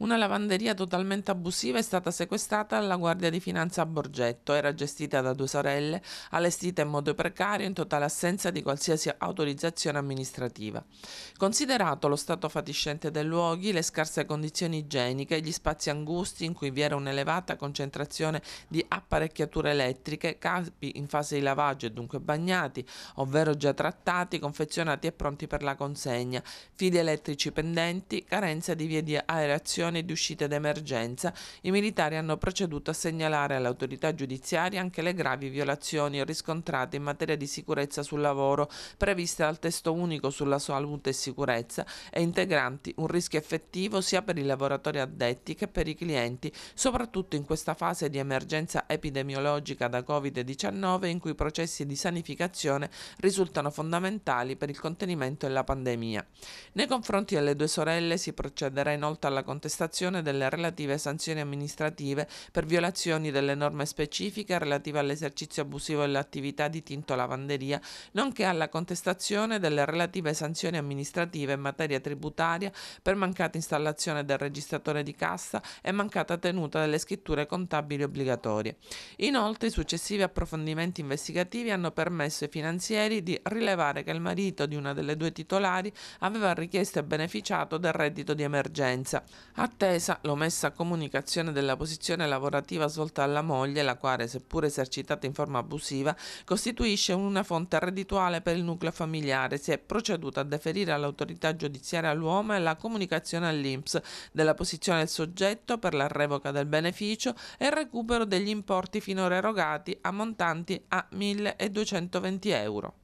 Una lavanderia totalmente abusiva è stata sequestrata dalla Guardia di Finanza a Borgetto. Era gestita da due sorelle, allestita in modo precario in totale assenza di qualsiasi autorizzazione amministrativa. Considerato lo stato fatiscente dei luoghi, le scarse condizioni igieniche, gli spazi angusti in cui vi era un'elevata concentrazione di apparecchiature elettriche, capi in fase di lavaggio e dunque bagnati, ovvero già trattati, confezionati e pronti per la consegna, fili elettrici pendenti, carenza di vie di aerazione situazioni di uscita d'emergenza, i militari hanno proceduto a segnalare alle autorità giudiziarie anche le gravi violazioni riscontrate in materia di sicurezza sul lavoro previste dal testo unico sulla salute e sicurezza e integranti un rischio effettivo sia per i lavoratori addetti che per i clienti, soprattutto in questa fase di emergenza epidemiologica da Covid-19 in cui i processi di sanificazione risultano fondamentali per il contenimento della pandemia. Nei confronti delle due sorelle si procederà inoltre alla contestazione prestazione delle relative sanzioni amministrative per violazioni delle norme specifiche relative all'esercizio abusivo dell'attività di tinto lavanderia, nonché alla contestazione delle relative sanzioni amministrative in materia tributaria per mancata installazione del registratore di cassa e mancata tenuta delle scritture contabili obbligatorie. Inoltre i successivi approfondimenti investigativi hanno permesso ai finanzieri di rilevare che il marito di una delle due titolari aveva richiesto e beneficiato del reddito di emergenza. Attesa l'omessa comunicazione della posizione lavorativa svolta alla moglie, la quale, seppur esercitata in forma abusiva, costituisce una fonte reddituale per il nucleo familiare, si è proceduto a deferire all'autorità giudiziaria l'uomo e la comunicazione all'INPS della posizione del soggetto per la revoca del beneficio e il recupero degli importi finora erogati ammontanti a 1.220 euro.